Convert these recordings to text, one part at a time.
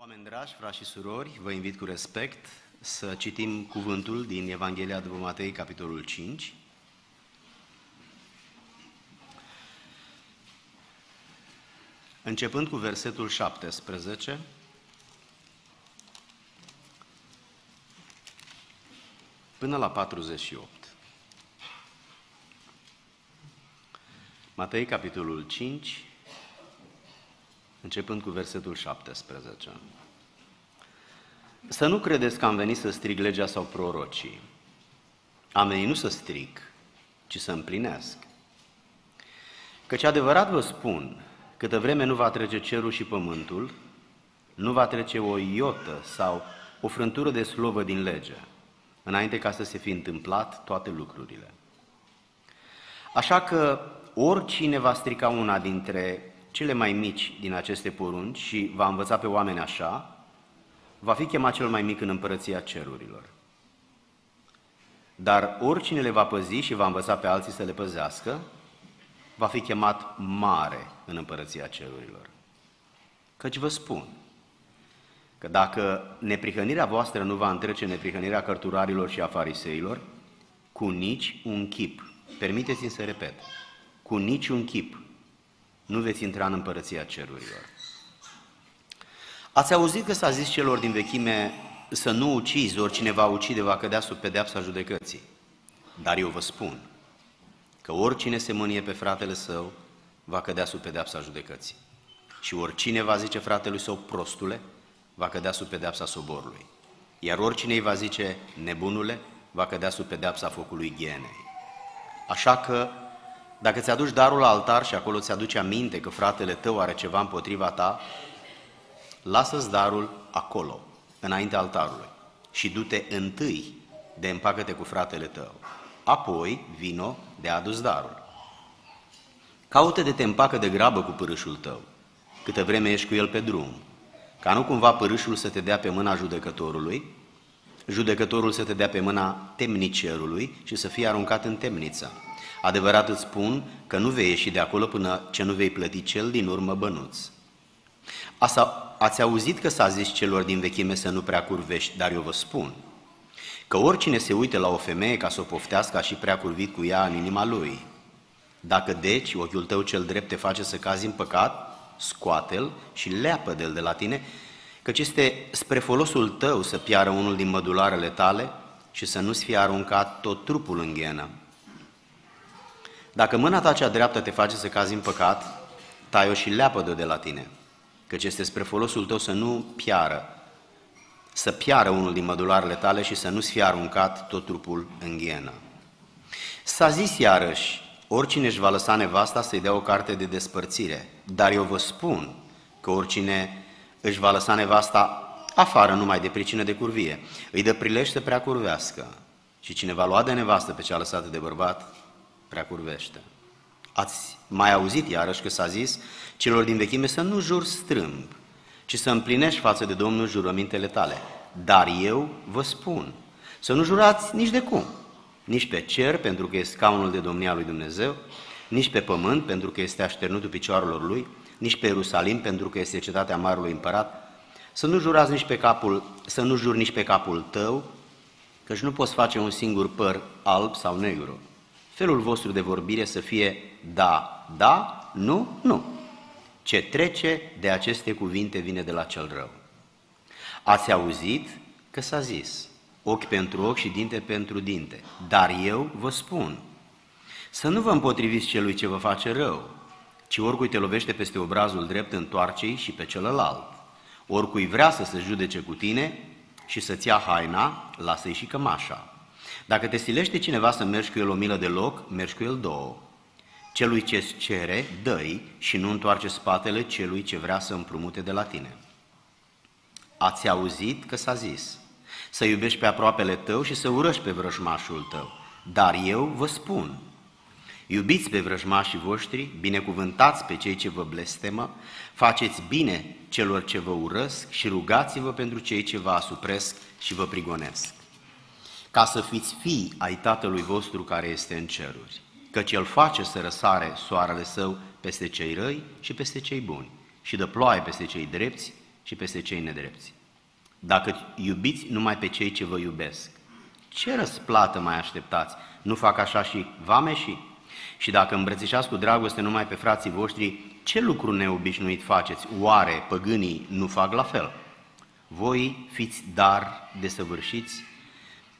Oameni dragi, frați și surori, vă invit cu respect să citim cuvântul din Evanghelia după Matei, capitolul 5. Începând cu versetul 17, până la 48. Matei, capitolul 5, începând cu versetul 17. Să nu credeți că am venit să strig legea sau prorocii. Am venit nu să strig, ci să împlinesc. Căci adevărat vă spun, câtă vreme nu va trece cerul și pământul, nu va trece o iotă sau o frântură de slovă din lege, înainte ca să se fi întâmplat toate lucrurile. Așa că oricine va strica una dintre cele mai mici din aceste porunci și va învăța pe oameni așa, va fi chemat cel mai mic în împărăția cerurilor. Dar oricine le va păzi și va învăța pe alții să le păzească, va fi chemat mare în împărăția cerurilor. Căci vă spun că dacă neprihănirea voastră nu va întrece neprihănirea cărturarilor și a fariseilor, cu nici un chip, permiteți-mi să repet, cu nici un chip nu veți intra în împărăția cerurilor. Ați auzit că s-a zis celor din vechime să nu ucizi, oricine va ucide va cădea sub pedeapsa judecății. Dar eu vă spun că oricine se mânie pe fratele său va cădea sub pedeapsa judecății. Și oricine va zice fratelui său prostule, va cădea sub pedeapsa soborului. Iar oricine îi va zice nebunule, va cădea sub pedeapsa focului ghienei. Așa că dacă ți-aduci darul la altar și acolo ți-aduce aminte că fratele tău are ceva împotriva ta, lasă-ți darul acolo, înainte altarului și du-te întâi de împacă cu fratele tău. Apoi vino de adus darul. Caută de te împacă de grabă cu pârâșul tău, câtă vreme ești cu el pe drum, ca nu cumva pârâșul să te dea pe mâna judecătorului, judecătorul să te dea pe mâna temnicerului și să fie aruncat în temniță. Adevărat îți spun că nu vei ieși de acolo până ce nu vei plăti cel din urmă bănuț. Asta, ați auzit că s-a zis celor din vechime să nu prea curvești, dar eu vă spun că oricine se uită la o femeie ca să o poftească a și prea curvit cu ea în inima lui. Dacă deci ochiul tău cel drept te face să cazi în păcat, scoate-l și leapă de de la tine, căci este spre folosul tău să piară unul din mădularele tale și să nu-ți fie aruncat tot trupul în ghenă. Dacă mâna ta cea dreaptă te face să cazi în păcat, tai-o și leapă-de de la tine, căci este spre folosul tău să nu piară, să piară unul din mădularele tale și să nu-ți fie aruncat tot trupul în ghienă. S-a zis iarăși, oricine își va lăsa nevasta să-i dea o carte de despărțire, dar eu vă spun că oricine își va lăsa nevasta afară numai de pricină de curvie, îi dă prilej să prea curvească. Și cine va lua de nevastă pe cea lăsată de bărbat, prea curvește. Ați mai auzit iarăși că s-a zis celor din vechime să nu jur strâmb, ci să împlinești față de Domnul jurămintele tale. Dar eu vă spun, să nu jurați nici de cum, nici pe cer, pentru că este scaunul de domnia lui Dumnezeu, nici pe pământ, pentru că este așternutul picioarelor lui, nici pe Ierusalim, pentru că este cetatea Marului Împărat, să nu jurați nici pe capul, să nu juri nici pe capul tău, căci nu poți face un singur păr alb sau negru felul vostru de vorbire să fie da, da, nu, nu. Ce trece de aceste cuvinte vine de la cel rău. Ați auzit că s-a zis, ochi pentru ochi și dinte pentru dinte, dar eu vă spun, să nu vă împotriviți celui ce vă face rău, ci oricui te lovește peste obrazul drept, întoarce și pe celălalt. Oricui vrea să se judece cu tine și să-ți ia haina, lasă-i și cămașa. Dacă te silește cineva să mergi cu el o milă de loc, mergi cu el două. Celui ce îți cere, dă și nu întoarce spatele celui ce vrea să împrumute de la tine. Ați auzit că s-a zis, să iubești pe aproapele tău și să urăști pe vrăjmașul tău. Dar eu vă spun, iubiți pe vrăjmașii voștri, binecuvântați pe cei ce vă blestemă, faceți bine celor ce vă urăsc și rugați-vă pentru cei ce vă asupresc și vă prigonesc ca să fiți fii ai Tatălui vostru care este în ceruri, căci El face să răsare soarele său peste cei răi și peste cei buni și dă ploaie peste cei drepți și peste cei nedrepți. Dacă iubiți numai pe cei ce vă iubesc, ce răsplată mai așteptați? Nu fac așa și vameșii? Și dacă îmbrățișați cu dragoste numai pe frații voștri, ce lucru neobișnuit faceți? Oare păgânii nu fac la fel? Voi fiți dar desăvârșiți,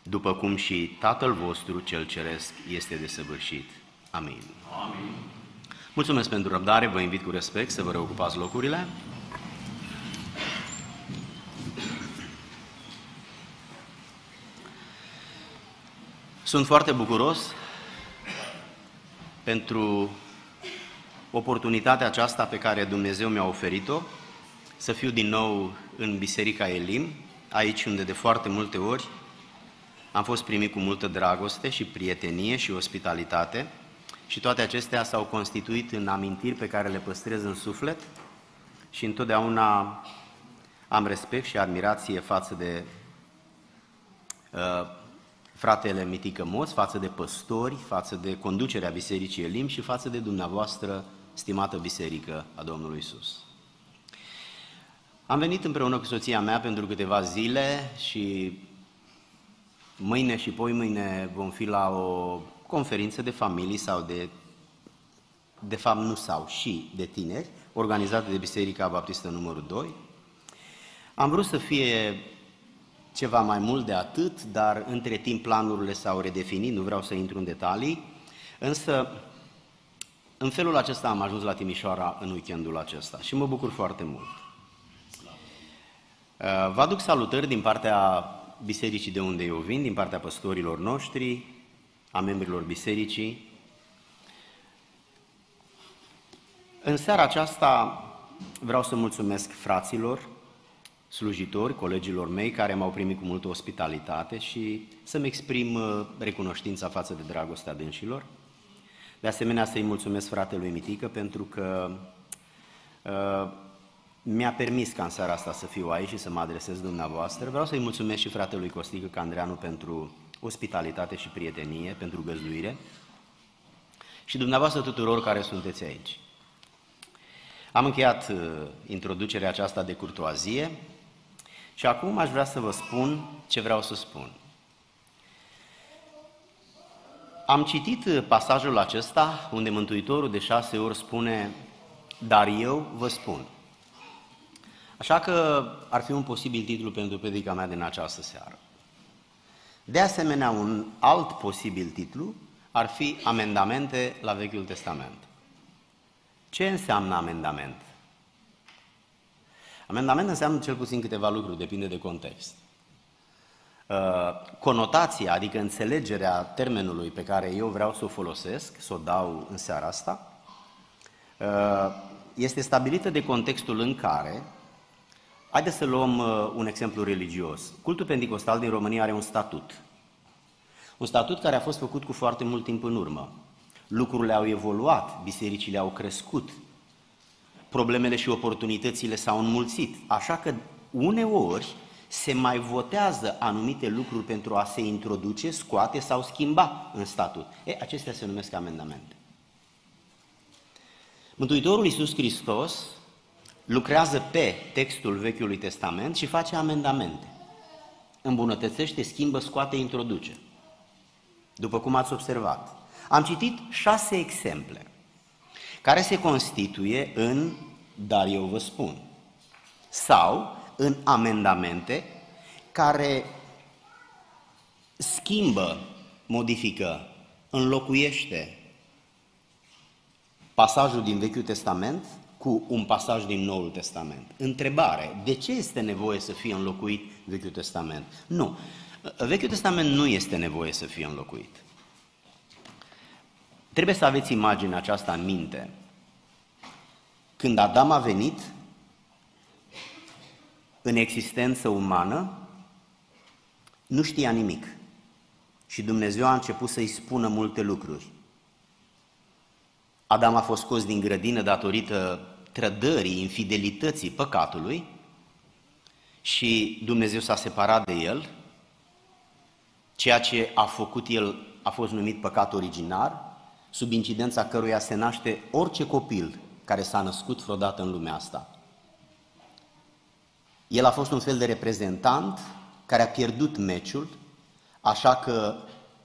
după cum și Tatăl vostru cel Ceresc este desăvârșit. Amin. Amin. Mulțumesc pentru răbdare, vă invit cu respect să vă reocupați locurile. Sunt foarte bucuros pentru oportunitatea aceasta pe care Dumnezeu mi-a oferit-o, să fiu din nou în Biserica Elim, aici unde de foarte multe ori am fost primit cu multă dragoste și prietenie și ospitalitate și toate acestea s-au constituit în amintiri pe care le păstrez în suflet și întotdeauna am respect și admirație față de uh, fratele Mitică Moț, față de păstori, față de conducerea Bisericii Elim și față de dumneavoastră, stimată Biserică a Domnului Isus. Am venit împreună cu soția mea pentru câteva zile și mâine și poi mâine vom fi la o conferință de familii sau de, de fapt nu sau, și de tineri, organizată de Biserica Baptistă numărul 2. Am vrut să fie ceva mai mult de atât, dar între timp planurile s-au redefinit, nu vreau să intru în detalii, însă în felul acesta am ajuns la Timișoara în weekendul acesta și mă bucur foarte mult. Uh, vă aduc salutări din partea bisericii de unde eu vin, din partea păstorilor noștri, a membrilor bisericii. În seara aceasta vreau să mulțumesc fraților slujitori, colegilor mei care m-au primit cu multă ospitalitate și să-mi exprim uh, recunoștința față de dragostea dânșilor. De asemenea, să-i mulțumesc fratelui Mitică pentru că uh, mi-a permis ca în seara asta să fiu aici și să mă adresez dumneavoastră. Vreau să-i mulțumesc și fratelui Costică Candreanu pentru ospitalitate și prietenie, pentru găzduire și dumneavoastră tuturor care sunteți aici. Am încheiat uh, introducerea aceasta de curtoazie și acum aș vrea să vă spun ce vreau să spun. Am citit pasajul acesta unde Mântuitorul de șase ori spune, dar eu vă spun. Așa că ar fi un posibil titlu pentru predica mea din această seară. De asemenea, un alt posibil titlu ar fi amendamente la Vechiul Testament. Ce înseamnă amendament? Amendament înseamnă cel puțin câteva lucruri, depinde de context. Uh, conotația, adică înțelegerea termenului pe care eu vreau să o folosesc, să o dau în seara asta, uh, este stabilită de contextul în care, haideți să luăm uh, un exemplu religios. Cultul Pentecostal din România are un statut. Un statut care a fost făcut cu foarte mult timp în urmă. Lucrurile au evoluat, bisericile au crescut, problemele și oportunitățile s-au înmulțit. Așa că uneori se mai votează anumite lucruri pentru a se introduce, scoate sau schimba în statut. E, acestea se numesc amendamente. Mântuitorul Iisus Hristos lucrează pe textul Vechiului Testament și face amendamente. Îmbunătățește, schimbă, scoate, introduce. După cum ați observat. Am citit șase exemple care se constituie în, dar eu vă spun, sau în amendamente care schimbă, modifică, înlocuiește pasajul din Vechiul Testament cu un pasaj din Noul Testament. Întrebare, de ce este nevoie să fie înlocuit Vechiul Testament? Nu, Vechiul Testament nu este nevoie să fie înlocuit. Trebuie să aveți imaginea aceasta în minte. Când Adam a venit în existență umană, nu știa nimic. Și Dumnezeu a început să-i spună multe lucruri. Adam a fost scos din grădină datorită trădării, infidelității, păcatului și Dumnezeu s-a separat de el. Ceea ce a făcut el a fost numit păcat originar, sub incidența căruia se naște orice copil care s-a născut vreodată în lumea asta. El a fost un fel de reprezentant care a pierdut meciul, așa că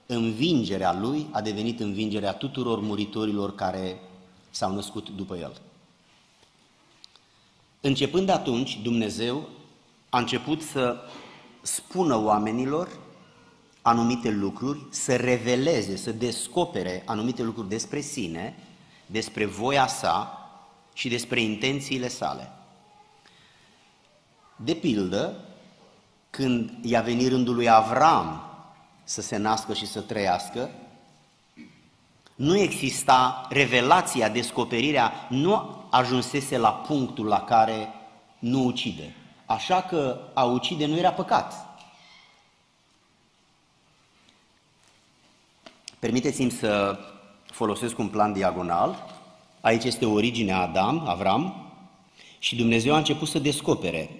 învingerea lui a devenit învingerea tuturor muritorilor care s-au născut după el. Începând de atunci, Dumnezeu a început să spună oamenilor anumite lucruri, să reveleze, să descopere anumite lucruri despre sine, despre voia sa și despre intențiile sale. De pildă, când i-a venit rândul lui Avram să se nască și să trăiască, nu exista revelația, descoperirea, nu ajunsese la punctul la care nu ucide. Așa că a ucide nu era păcat. Permiteți-mi să folosesc un plan diagonal. Aici este originea Adam, Avram, și Dumnezeu a început să descopere.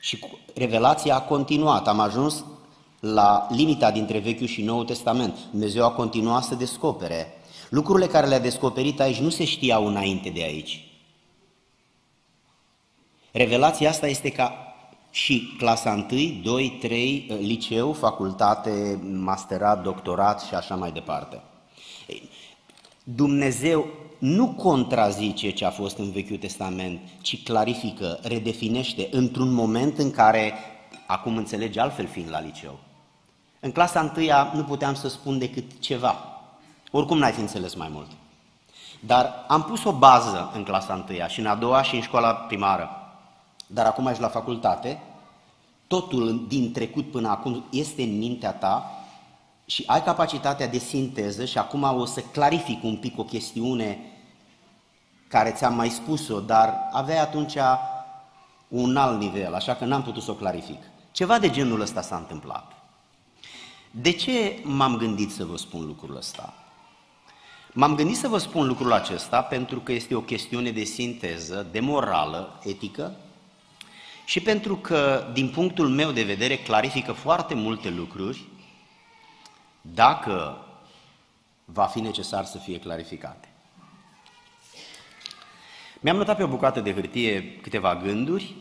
Și revelația a continuat. Am ajuns la limita dintre Vechiul și Noul Testament. Dumnezeu a continuat să descopere. Lucrurile care le-a descoperit aici nu se știau înainte de aici. Revelația asta este ca și clasa 1, 2, 3, liceu, facultate, masterat, doctorat și așa mai departe. Dumnezeu nu contrazice ce a fost în Vechiul Testament, ci clarifică, redefinește într-un moment în care acum înțelege altfel fiind la liceu. În clasa întâia nu puteam să spun decât ceva. Oricum n-ai fi înțeles mai mult. Dar am pus o bază în clasa întâia și în a doua și în școala primară. Dar acum ești la facultate, totul din trecut până acum este în mintea ta și ai capacitatea de sinteză și acum o să clarific un pic o chestiune care ți-am mai spus-o, dar avea atunci un alt nivel, așa că n-am putut să o clarific. Ceva de genul ăsta s-a întâmplat. De ce m-am gândit să vă spun lucrul ăsta? M-am gândit să vă spun lucrul acesta pentru că este o chestiune de sinteză, de morală, etică, și pentru că, din punctul meu de vedere, clarifică foarte multe lucruri dacă va fi necesar să fie clarificate. Mi-am notat pe o bucată de hârtie câteva gânduri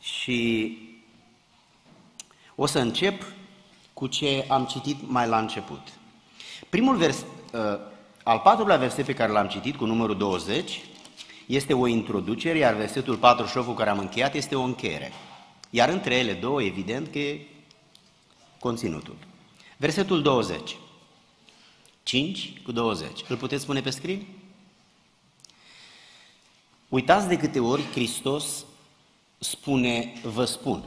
și o să încep cu ce am citit mai la început. Primul vers, uh, al patrulea verset pe care l-am citit, cu numărul 20, este o introducere, iar versetul 48 cu care am încheiat este o încheiere. Iar între ele două, evident că e conținutul. Versetul 20. 5 cu 20. Îl puteți spune pe scrin? Uitați de câte ori Hristos spune, vă spun.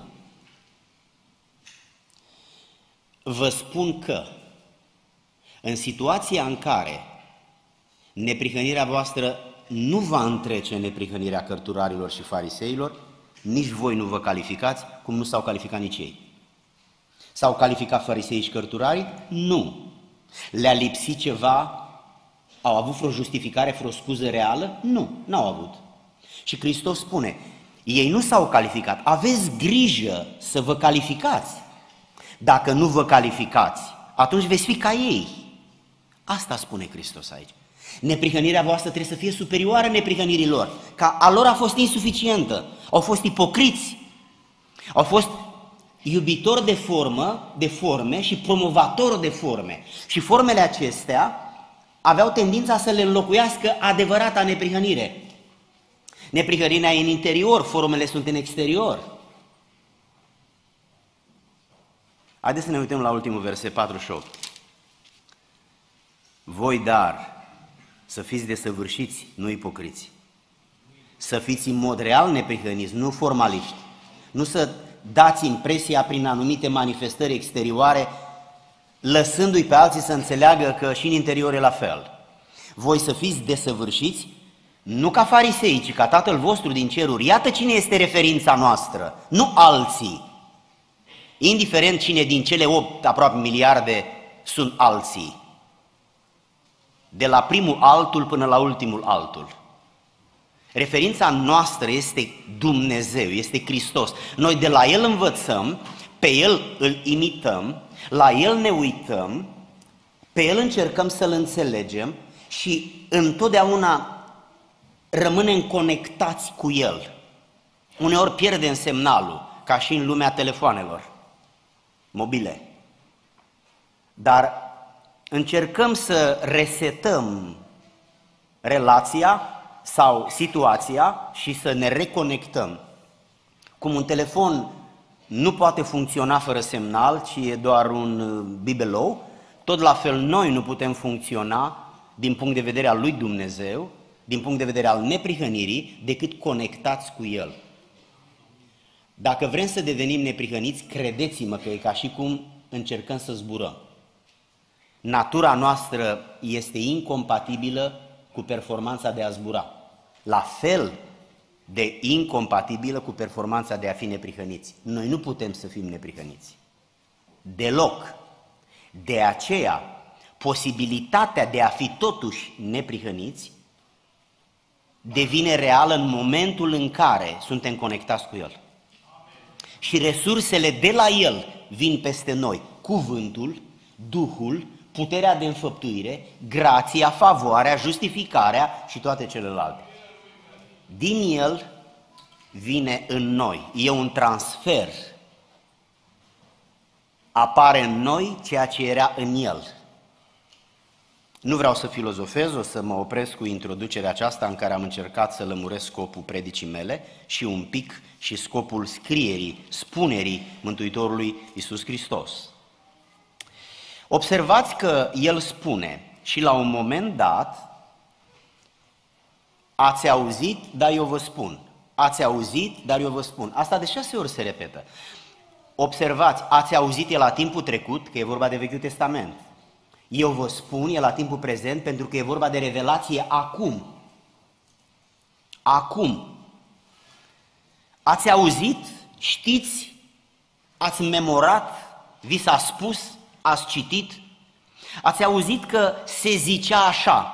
Vă spun că în situația în care neprihănirea voastră nu va întrece neprihănirea cărturarilor și fariseilor, nici voi nu vă calificați, cum nu s-au calificat nici ei. S-au calificat farisei și cărturarii? Nu. Le-a lipsit ceva? Au avut vreo justificare, vreo scuză reală? Nu, n-au avut. Și Hristos spune, ei nu s-au calificat, aveți grijă să vă calificați. Dacă nu vă calificați, atunci veți fi ca ei. Asta spune Hristos aici. Neprihănirea voastră trebuie să fie superioară neprihănirii lor, ca a lor a fost insuficientă. Au fost ipocriți, au fost iubitor de formă, de forme și promovator de forme. Și formele acestea aveau tendința să le înlocuiască adevărata neprihănire. Neprihănirea e în interior, formele sunt în exterior. Haideți să ne uităm la ultimul verset 48. Voi dar, să fiți desăvârșiți, nu ipocriți. Să fiți în mod real neprihăniți, nu formaliști. Nu să dați impresia prin anumite manifestări exterioare, lăsându-i pe alții să înțeleagă că și în interior e la fel. Voi să fiți desăvârșiți, nu ca farisei, ci ca Tatăl vostru din ceruri. Iată cine este referința noastră, nu alții. Indiferent cine din cele 8 aproape miliarde sunt alții de la primul altul până la ultimul altul. Referința noastră este Dumnezeu, este Hristos. Noi de la El învățăm, pe El îl imităm, la El ne uităm, pe El încercăm să-L înțelegem și întotdeauna rămânem conectați cu El. Uneori pierdem semnalul, ca și în lumea telefoanelor mobile. Dar încercăm să resetăm relația sau situația și să ne reconectăm. Cum un telefon nu poate funcționa fără semnal, ci e doar un uh, bibelou, tot la fel noi nu putem funcționa din punct de vedere al lui Dumnezeu, din punct de vedere al neprihănirii, decât conectați cu El. Dacă vrem să devenim neprihăniți, credeți-mă că e ca și cum încercăm să zburăm. Natura noastră este incompatibilă cu performanța de a zbura. La fel de incompatibilă cu performanța de a fi neprihăniți. Noi nu putem să fim neprihăniți. Deloc. De aceea, posibilitatea de a fi totuși neprihăniți devine reală în momentul în care suntem conectați cu El. Și resursele de la El vin peste noi. Cuvântul, Duhul, puterea de înfăptuire, grația, favoarea, justificarea și toate celelalte. Din El vine în noi. E un transfer. Apare în noi ceea ce era în El. Nu vreau să filozofez, o să mă opresc cu introducerea aceasta în care am încercat să lămuresc scopul predicii mele și un pic și scopul scrierii, spunerii Mântuitorului Iisus Hristos. Observați că el spune și la un moment dat, ați auzit, dar eu vă spun. Ați auzit, dar eu vă spun. Asta de șase ori se repetă. Observați, ați auzit e la timpul trecut, că e vorba de Vechiul Testament. Eu vă spun, e la timpul prezent, pentru că e vorba de revelație acum. Acum. Ați auzit, știți, ați memorat, vi s-a spus, ați citit, ați auzit că se zicea așa,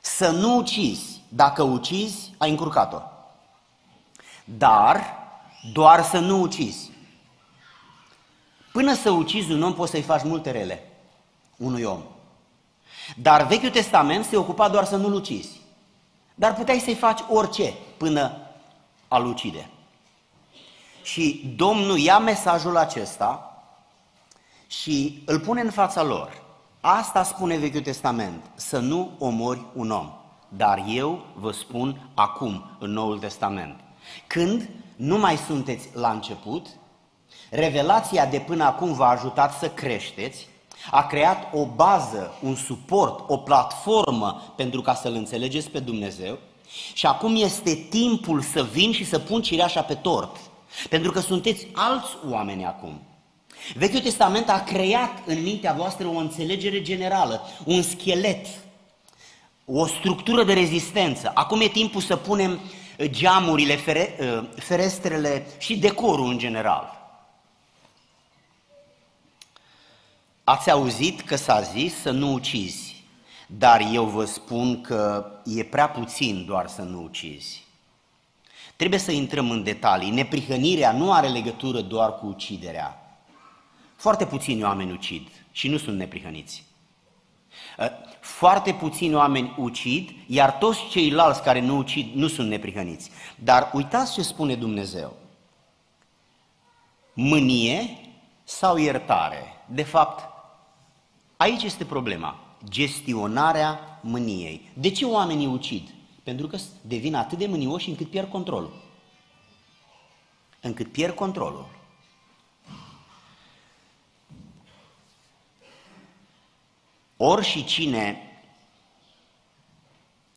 să nu ucizi, dacă ucizi, ai încurcat-o. Dar doar să nu ucizi. Până să ucizi un om poți să-i faci multe rele unui om. Dar Vechiul Testament se ocupa doar să nu-l ucizi. Dar puteai să-i faci orice până a-l ucide. Și Domnul ia mesajul acesta și îl pune în fața lor. Asta spune Vechiul Testament, să nu omori un om. Dar eu vă spun acum, în Noul Testament, când nu mai sunteți la început, revelația de până acum v-a ajutat să creșteți, a creat o bază, un suport, o platformă pentru ca să-L înțelegeți pe Dumnezeu și acum este timpul să vin și să pun cireașa pe tort, pentru că sunteți alți oameni acum. Vechiul Testament a creat în mintea voastră o înțelegere generală, un schelet, o structură de rezistență. Acum e timpul să punem geamurile, fere, ferestrele și decorul în general. Ați auzit că s-a zis să nu ucizi, dar eu vă spun că e prea puțin doar să nu ucizi. Trebuie să intrăm în detalii. Neprihănirea nu are legătură doar cu uciderea. Foarte puțini oameni ucid și nu sunt neprihăniți. Ă, foarte puțini oameni ucid, iar toți ceilalți care nu ucid nu sunt neprihăniți. Dar uitați ce spune Dumnezeu. Mânie sau iertare? De fapt, Aici este problema, gestionarea mâniei. De ce oamenii ucid? Pentru că devin atât de mânioși încât pierd controlul. Încât pierd controlul. Ori și cine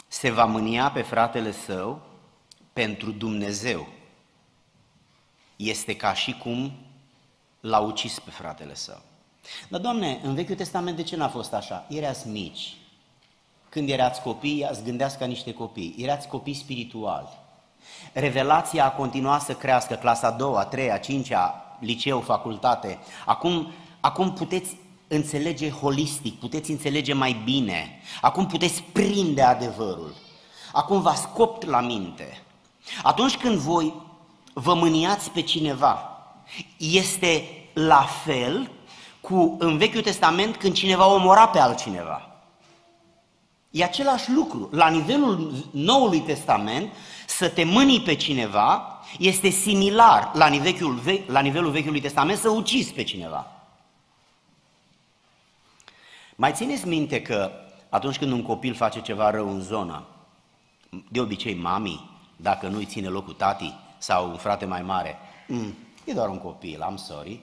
se va mânia pe fratele său pentru Dumnezeu, este ca și cum l-a ucis pe fratele său. Dar, Doamne, în Vechiul Testament de ce n-a fost așa? Erați mici. Când erați copii, ați gândeați ca niște copii. Erați copii spirituali. Revelația a continuat să crească, clasa a doua, a treia, a cincea, liceu, facultate. Acum, acum puteți înțelege holistic, puteți înțelege mai bine. Acum puteți prinde adevărul. Acum vă scop la minte. Atunci când voi vă mâniați pe cineva, este la fel cu în Vechiul Testament când cineva omora pe altcineva. E același lucru. La nivelul Noului Testament, să te mâni pe cineva Este similar la nivelul, la nivelul Vechiului Testament să ucizi pe cineva. Mai țineți minte că atunci când un copil face ceva rău în zonă, de obicei mami, dacă nu-i ține locul tati sau un frate mai mare, mm, e doar un copil, am sorry,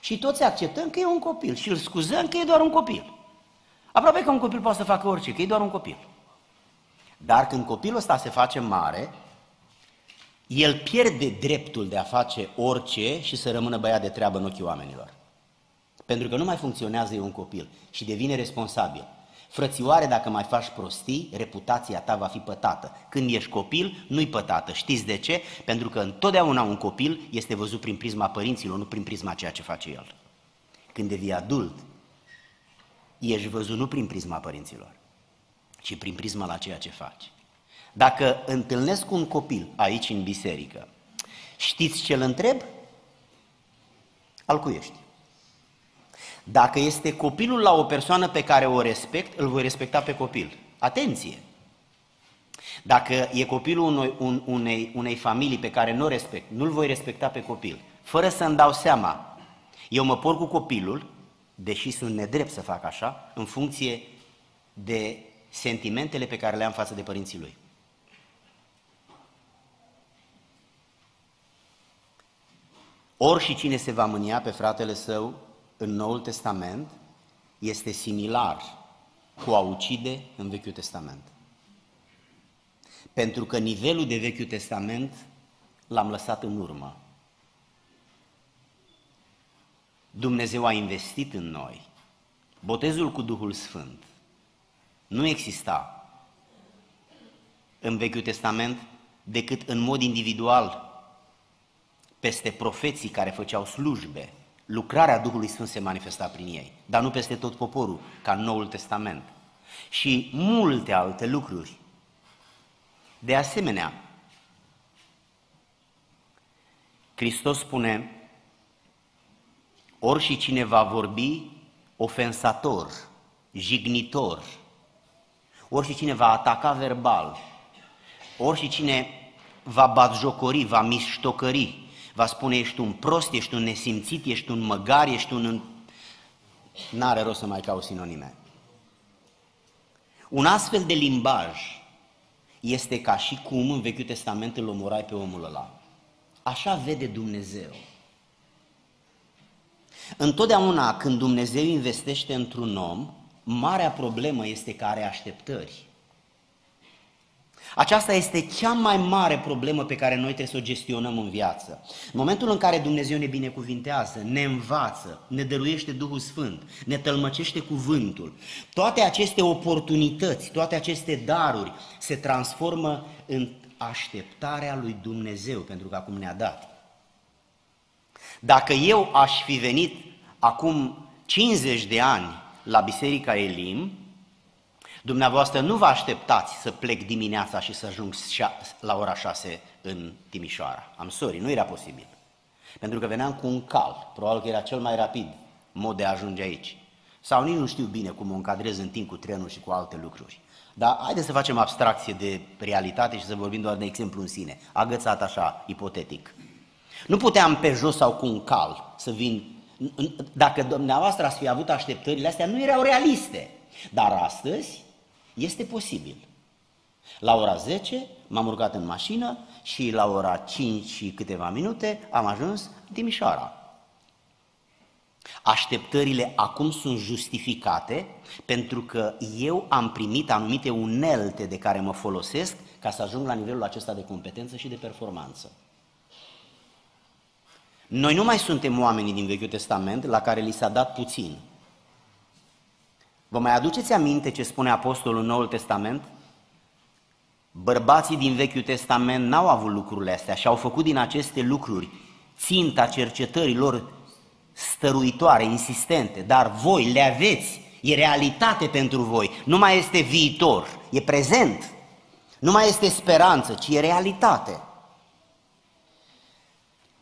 și toți acceptăm că e un copil și îl scuzăm că e doar un copil. Aproape că un copil poate să facă orice, că e doar un copil. Dar când copilul ăsta se face mare, el pierde dreptul de a face orice și să rămână băiat de treabă în ochii oamenilor. Pentru că nu mai funcționează e un copil și devine responsabil. Frățioare, dacă mai faci prostii, reputația ta va fi pătată. Când ești copil, nu-i pătată. Știți de ce? Pentru că întotdeauna un copil este văzut prin prisma părinților, nu prin prisma ceea ce face el. Când devii adult, ești văzut nu prin prisma părinților, ci prin prisma la ceea ce faci. Dacă întâlnesc un copil aici în biserică, știți ce îl întreb? Al cui ești? Dacă este copilul la o persoană pe care o respect, îl voi respecta pe copil. Atenție! Dacă e copilul unei, un, unei, unei familii pe care nu o respect, nu-l voi respecta pe copil, fără să-mi dau seama. Eu mă porc cu copilul, deși sunt nedrept să fac așa, în funcție de sentimentele pe care le am față de părinții lui. Ori și cine se va mânia pe fratele său în Noul Testament este similar cu a ucide în Vechiul Testament. Pentru că nivelul de Vechiul Testament l-am lăsat în urmă. Dumnezeu a investit în noi. Botezul cu Duhul Sfânt nu exista în Vechiul Testament decât în mod individual peste profeții care făceau slujbe lucrarea Duhului Sfânt se manifesta prin ei, dar nu peste tot poporul, ca în Noul Testament. Și multe alte lucruri. De asemenea, Hristos spune, ori și cine va vorbi ofensator, jignitor, ori și cine va ataca verbal, ori și cine va batjocori, va miștocări, va spune ești un prost, ești un nesimțit, ești un măgar, ești un... N-are rost să mai caut sinonime. Un astfel de limbaj este ca și cum în Vechiul Testament îl omorai pe omul ăla. Așa vede Dumnezeu. Întotdeauna când Dumnezeu investește într-un om, marea problemă este că are așteptări. Aceasta este cea mai mare problemă pe care noi trebuie să o gestionăm în viață. În momentul în care Dumnezeu ne binecuvintează, ne învață, ne dăruiește Duhul Sfânt, ne tălmăcește cuvântul, toate aceste oportunități, toate aceste daruri se transformă în așteptarea lui Dumnezeu, pentru că acum ne-a dat. Dacă eu aș fi venit acum 50 de ani la Biserica Elim, Dumneavoastră nu vă așteptați să plec dimineața și să ajung la ora 6 în Timișoara. Am sorry, nu era posibil. Pentru că veneam cu un cal, probabil că era cel mai rapid mod de a ajunge aici. Sau nici nu știu bine cum mă încadrez în timp cu trenul și cu alte lucruri. Dar haideți să facem abstracție de realitate și să vorbim doar de exemplu în sine, agățat așa, ipotetic. Nu puteam pe jos sau cu un cal să vin, dacă dumneavoastră ați fi avut așteptările astea, nu erau realiste. Dar astăzi, este posibil. La ora 10 m-am urcat în mașină și la ora 5 și câteva minute am ajuns în Timișoara. Așteptările acum sunt justificate pentru că eu am primit anumite unelte de care mă folosesc ca să ajung la nivelul acesta de competență și de performanță. Noi nu mai suntem oamenii din Vechiul Testament la care li s-a dat puțin, Vă mai aduceți aminte ce spune Apostolul în Noul Testament? Bărbații din Vechiul Testament n-au avut lucrurile astea și au făcut din aceste lucruri ținta cercetărilor stăruitoare, insistente, dar voi le aveți, e realitate pentru voi, nu mai este viitor, e prezent, nu mai este speranță, ci e realitate.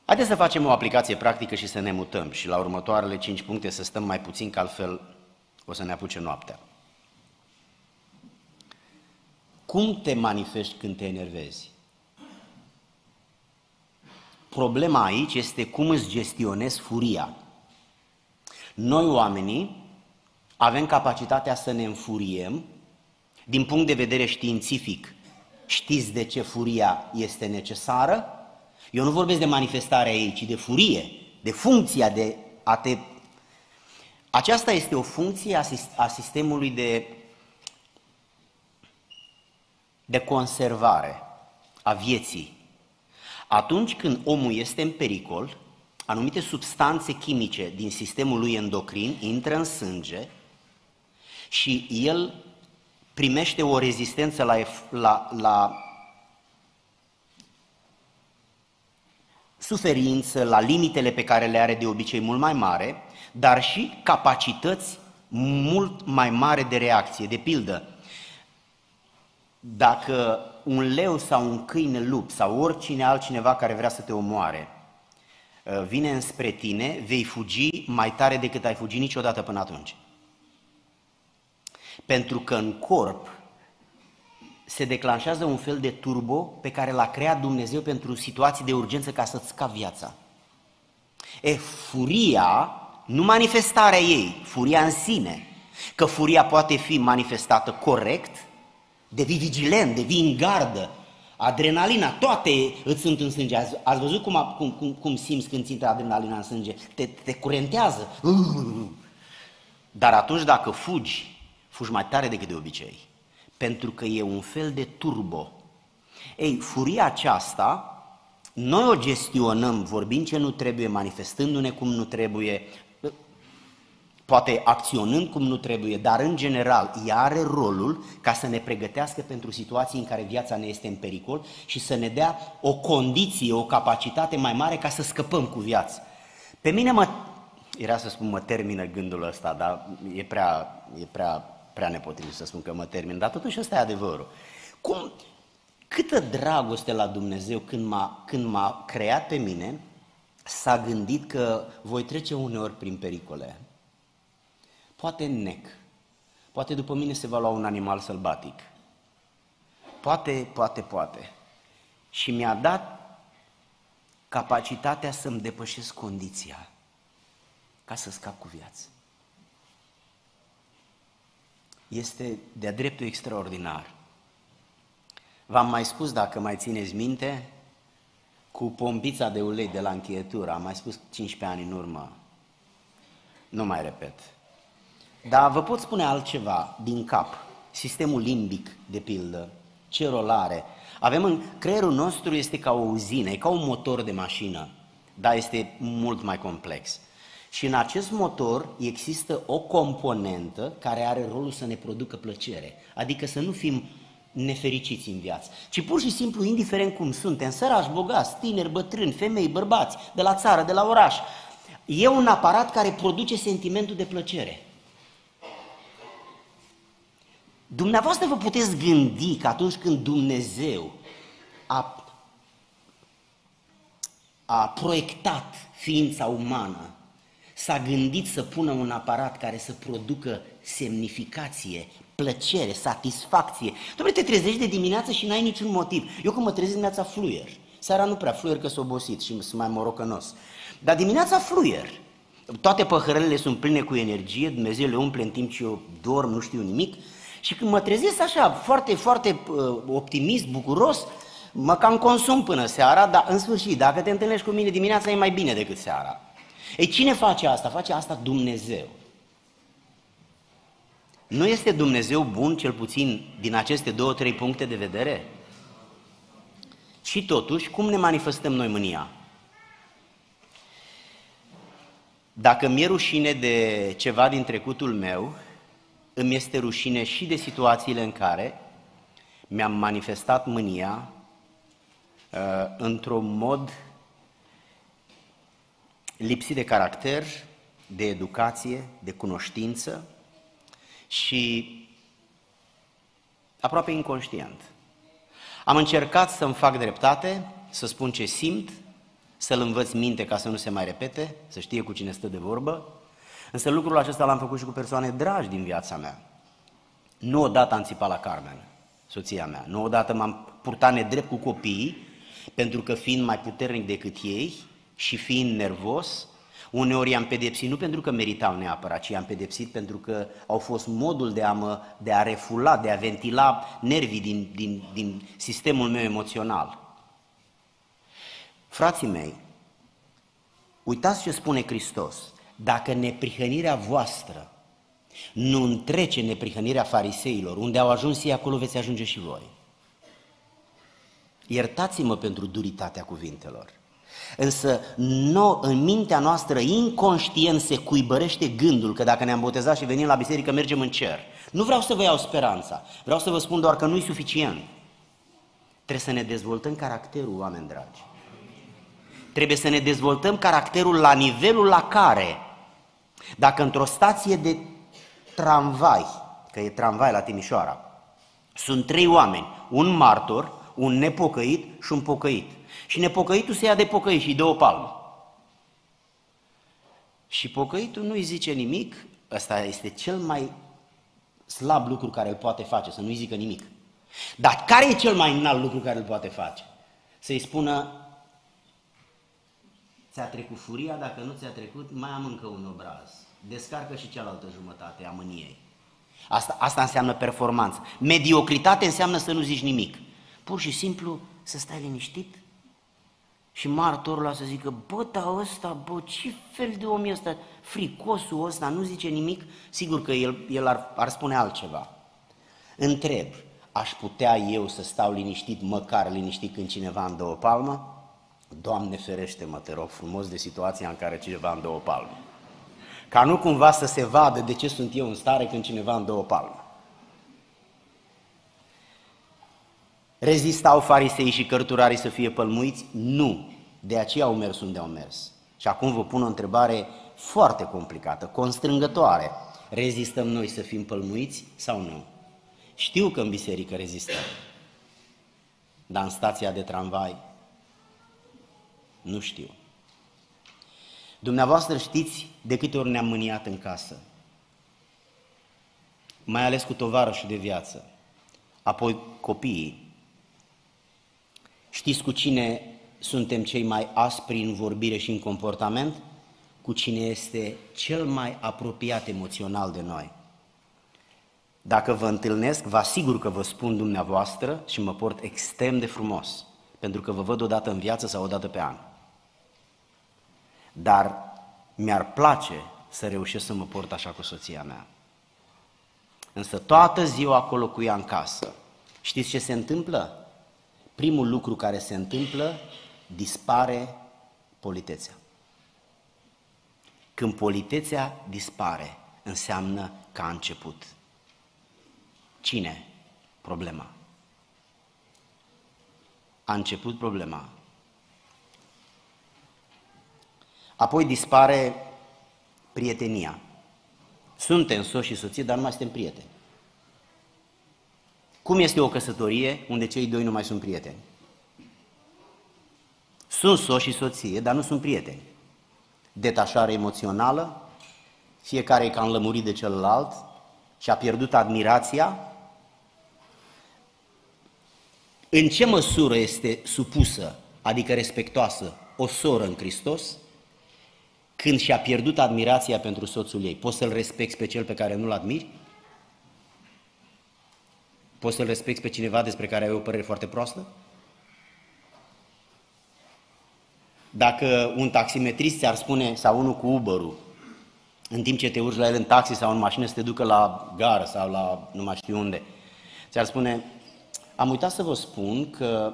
Haideți să facem o aplicație practică și să ne mutăm. Și la următoarele cinci puncte să stăm mai puțin, că altfel o să ne apuce noaptea. Cum te manifesti când te enervezi? Problema aici este cum îți gestionezi furia. Noi oamenii avem capacitatea să ne înfuriem din punct de vedere științific. Știți de ce furia este necesară? Eu nu vorbesc de manifestarea ei, ci de furie, de funcția de a te... Aceasta este o funcție a sistemului de, de conservare a vieții. Atunci când omul este în pericol, anumite substanțe chimice din sistemul lui endocrin intră în sânge și el primește o rezistență la, la, la suferință, la limitele pe care le are de obicei mult mai mare, dar și capacități mult mai mare de reacție. De pildă, dacă un leu sau un câine lup sau oricine altcineva care vrea să te omoare uh, vine înspre tine, vei fugi mai tare decât ai fugit niciodată până atunci. Pentru că în corp se declanșează un fel de turbo pe care l-a creat Dumnezeu pentru situații de urgență ca să-ți scapi viața. E, furia, nu manifestarea ei, furia în sine, că furia poate fi manifestată corect, devii vigilent, devii în gardă, adrenalina, toate îți sunt în sânge. Ați, ați văzut cum, cum, cum, cum simți când ți intră adrenalina în sânge? Te, te curentează. Dar atunci dacă fugi, fugi mai tare decât de obicei pentru că e un fel de turbo. Ei, furia aceasta, noi o gestionăm vorbind ce nu trebuie, manifestându-ne cum nu trebuie, poate acționând cum nu trebuie, dar în general ea are rolul ca să ne pregătească pentru situații în care viața ne este în pericol și să ne dea o condiție, o capacitate mai mare ca să scăpăm cu viața. Pe mine mă, era să spun mă termină gândul ăsta, dar e prea, e prea prea nepotrivit să spun că mă termin, dar totuși ăsta e adevărul. Cum, câtă dragoste la Dumnezeu când m-a, când m-a creat pe mine, s-a gândit că voi trece uneori prin pericole. Poate nec, poate după mine se va lua un animal sălbatic. Poate, poate, poate. Și mi-a dat capacitatea să-mi depășesc condiția ca să scap cu viață este de-a dreptul extraordinar. V-am mai spus, dacă mai țineți minte, cu pompița de ulei de la încheietură, am mai spus 15 ani în urmă, nu mai repet. Dar vă pot spune altceva din cap. Sistemul limbic, de pildă, ce rol are? Avem în creierul nostru este ca o uzină, e ca un motor de mașină, dar este mult mai complex. Și în acest motor există o componentă care are rolul să ne producă plăcere, adică să nu fim nefericiți în viață, ci pur și simplu, indiferent cum suntem, sărași, bogați, tineri, bătrâni, femei, bărbați, de la țară, de la oraș, e un aparat care produce sentimentul de plăcere. Dumneavoastră vă puteți gândi că atunci când Dumnezeu a, a proiectat ființa umană s-a gândit să pună un aparat care să producă semnificație, plăcere, satisfacție. Dom'le, te trezești de dimineață și n-ai niciun motiv. Eu când mă trezesc dimineața fluier. Seara nu prea fluier că sunt obosit și sunt mai morocănos. Dar dimineața fluier. Toate păhărelele sunt pline cu energie, Dumnezeu le umple în timp ce eu dorm, nu știu nimic. Și când mă trezesc așa, foarte, foarte uh, optimist, bucuros, mă cam consum până seara, dar în sfârșit, dacă te întâlnești cu mine dimineața, e mai bine decât seara. Ei, cine face asta? Face asta Dumnezeu. Nu este Dumnezeu bun, cel puțin din aceste două, trei puncte de vedere? Și totuși, cum ne manifestăm noi mânia? Dacă mi-e rușine de ceva din trecutul meu, îmi este rușine și de situațiile în care mi-am manifestat mânia uh, într-un mod lipsit de caracter, de educație, de cunoștință și aproape inconștient. Am încercat să-mi fac dreptate, să spun ce simt, să-l învăț minte ca să nu se mai repete, să știe cu cine stă de vorbă, însă lucrul acesta l-am făcut și cu persoane dragi din viața mea. Nu odată am țipat la Carmen, soția mea, nu odată m-am purtat nedrept cu copiii Pentru că fiind mai puternic decât ei și fiind nervos, uneori i-am pedepsit nu pentru că meritau neapărat, ci i-am pedepsit pentru că au fost modul de a, mă, de a refula, de a ventila nervii din, din, din sistemul meu emoțional. Frații mei, uitați ce spune Hristos. Dacă neprihănirea voastră nu întrece neprihănirea fariseilor, unde au ajuns ei, acolo veți ajunge și voi. Iertați-mă pentru duritatea cuvintelor. Însă no, în mintea noastră inconștient se cuibărește gândul că dacă ne-am botezat și venim la biserică mergem în cer. Nu vreau să vă iau speranța, vreau să vă spun doar că nu e suficient. Trebuie să ne dezvoltăm caracterul, oameni dragi. Trebuie să ne dezvoltăm caracterul la nivelul la care, dacă într-o stație de tramvai, că e tramvai la Timișoara, sunt trei oameni, un martor, un nepocăit și un pocăit. Și nepocăitul se ia de pocăit și îi dă o palmă. Și pocăitul nu-i zice nimic, ăsta este cel mai slab lucru care îl poate face, să nu-i zică nimic. Dar care e cel mai înalt lucru care îl poate face? Să-i spună, ți-a trecut furia, dacă nu ți-a trecut, mai am încă un obraz. Descarcă și cealaltă jumătate a mâniei. Asta, asta înseamnă performanță. Mediocritate înseamnă să nu zici nimic. Pur și simplu să stai liniștit și martorul ăla să zică, bă, dar ăsta, bă, ce fel de om e ăsta, fricosul ăsta, nu zice nimic, sigur că el, el ar, ar spune altceva. Întreb, aș putea eu să stau liniștit, măcar liniștit când cineva îmi dă o palmă? Doamne ferește-mă, te rog frumos de situația în care cineva îmi dă o palmă. Ca nu cumva să se vadă de ce sunt eu în stare când cineva îmi dă o palmă. Rezistau farisei și cărturarii să fie pălmuiți? Nu. De aceea au mers unde au mers. Și acum vă pun o întrebare foarte complicată, constrângătoare. Rezistăm noi să fim pălmuiți sau nu? Știu că în biserică rezistăm, dar în stația de tramvai nu știu. Dumneavoastră știți de câte ori ne-am mâniat în casă, mai ales cu tovarășul de viață, apoi copiii, Știți cu cine suntem cei mai aspri în vorbire și în comportament? Cu cine este cel mai apropiat emoțional de noi. Dacă vă întâlnesc, vă asigur că vă spun dumneavoastră și mă port extrem de frumos, pentru că vă văd odată în viață sau odată pe an. Dar mi-ar place să reușesc să mă port așa cu soția mea. Însă toată ziua acolo cu ea în casă, știți ce se întâmplă? primul lucru care se întâmplă, dispare politețea. Când politețea dispare, înseamnă că a început. Cine? Problema. A început problema. Apoi dispare prietenia. Suntem soți și soție, dar nu mai suntem prieteni. Cum este o căsătorie unde cei doi nu mai sunt prieteni? Sunt soț și soție, dar nu sunt prieteni. Detașare emoțională, fiecare e cam lămurit de celălalt și a pierdut admirația. În ce măsură este supusă, adică respectoasă, o soră în Hristos, când și-a pierdut admirația pentru soțul ei? Poți să-l respecti pe cel pe care nu-l admiri? Poți să-l respecti pe cineva despre care ai o părere foarte proastă? Dacă un taximetrist ți-ar spune, sau unul cu Uber-ul, în timp ce te urci la el în taxi sau în mașină să te ducă la gară sau la nu mai știu unde, ți-ar spune, am uitat să vă spun că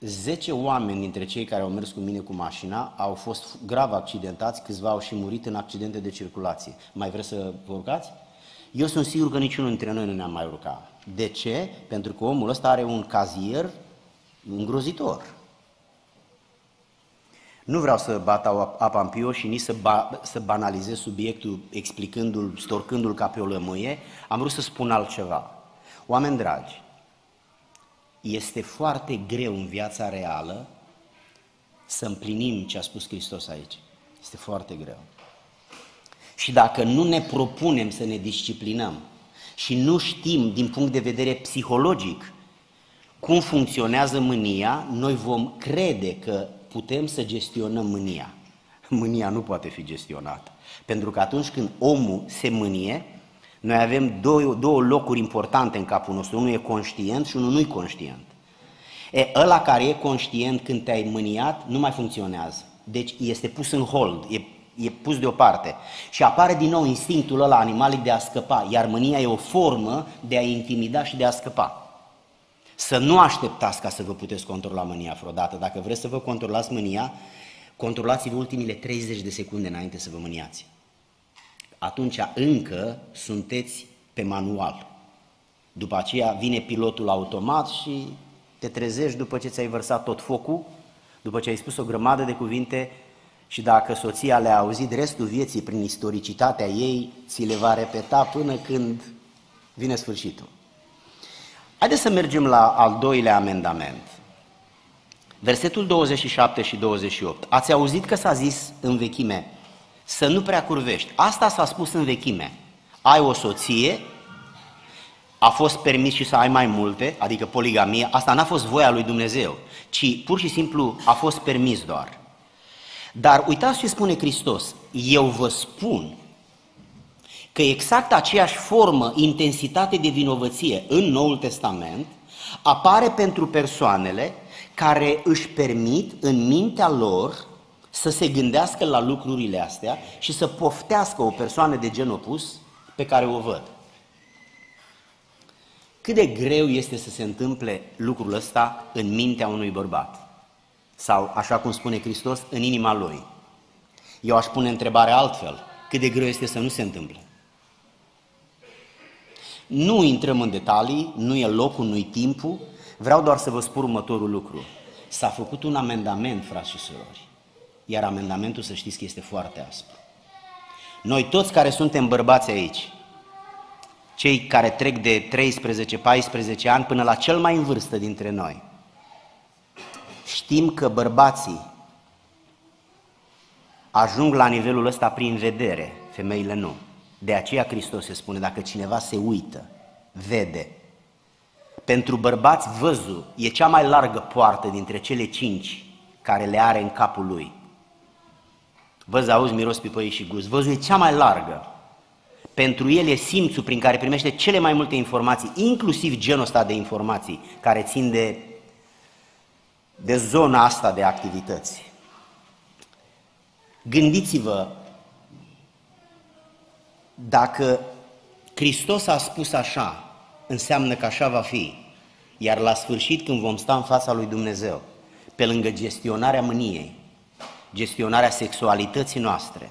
10 oameni dintre cei care au mers cu mine cu mașina au fost grav accidentați, câțiva au și murit în accidente de circulație. Mai vreți să vă urcați? Eu sunt sigur că niciunul dintre noi nu ne-am mai urcat. De ce? Pentru că omul ăsta are un cazier îngrozitor. Nu vreau să bat apa în pio și nici să, ba, să banalizez subiectul explicându-l, storcându-l ca pe o lămâie, am vrut să spun altceva. Oameni dragi, este foarte greu în viața reală să împlinim ce a spus Hristos aici. Este foarte greu. Și dacă nu ne propunem să ne disciplinăm, și nu știm din punct de vedere psihologic cum funcționează mânia, noi vom crede că putem să gestionăm mânia. Mânia nu poate fi gestionată. Pentru că atunci când omul se mânie, noi avem două, două locuri importante în capul nostru. Unul e conștient și unul nu e conștient. E, ăla care e conștient când te-ai mâniat, nu mai funcționează. Deci este pus în hold, e, e pus deoparte. Și apare din nou instinctul ăla animalic de a scăpa, iar mânia e o formă de a intimida și de a scăpa. Să nu așteptați ca să vă puteți controla mânia vreodată. Dacă vreți să vă controlați mânia, controlați-vă ultimile 30 de secunde înainte să vă mâniați. Atunci încă sunteți pe manual. După aceea vine pilotul automat și te trezești după ce ți-ai vărsat tot focul, după ce ai spus o grămadă de cuvinte și dacă soția le-a auzit restul vieții prin istoricitatea ei, ți le va repeta până când vine sfârșitul. Haideți să mergem la al doilea amendament. Versetul 27 și 28. Ați auzit că s-a zis în vechime să nu prea curvești. Asta s-a spus în vechime. Ai o soție, a fost permis și să ai mai multe, adică poligamie, asta n-a fost voia lui Dumnezeu, ci pur și simplu a fost permis doar. Dar uitați ce spune Hristos, eu vă spun că exact aceeași formă, intensitate de vinovăție în Noul Testament apare pentru persoanele care își permit în mintea lor să se gândească la lucrurile astea și să poftească o persoană de gen opus pe care o văd. Cât de greu este să se întâmple lucrul ăsta în mintea unui bărbat? Sau, așa cum spune Hristos, în inima lui. Eu aș pune întrebarea altfel. Cât de greu este să nu se întâmple? Nu intrăm în detalii, nu e locul, nu e timpul, vreau doar să vă spun următorul lucru. S-a făcut un amendament, frați și surori, iar amendamentul, să știți că este foarte aspru. Noi toți care suntem bărbați aici, cei care trec de 13-14 ani până la cel mai în vârstă dintre noi, știm că bărbații ajung la nivelul ăsta prin vedere, femeile nu. De aceea Hristos se spune, dacă cineva se uită, vede. Pentru bărbați văzul e cea mai largă poartă dintre cele cinci care le are în capul lui. Văz, auzi, miros pipăi și gust. Văzul e cea mai largă. Pentru el e simțul prin care primește cele mai multe informații, inclusiv genul ăsta de informații care țin de, de zona asta de activități. Gândiți-vă dacă Hristos a spus așa, înseamnă că așa va fi. Iar la sfârșit, când vom sta în fața lui Dumnezeu, pe lângă gestionarea mâniei, gestionarea sexualității noastre,